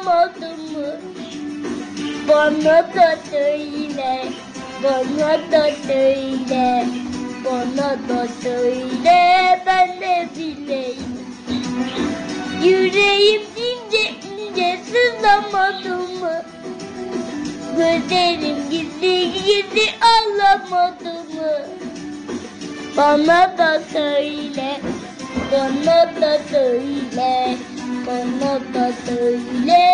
sızlamadım mı? Bana da söyle, bana da söyle, bana da söyle, ben de bileyim. Yüreğim ince ince sızlamadı mı? Gözlerim gizli gizli ağlamadı mı? Bana da söyle, bana da söyle, bana da söyle,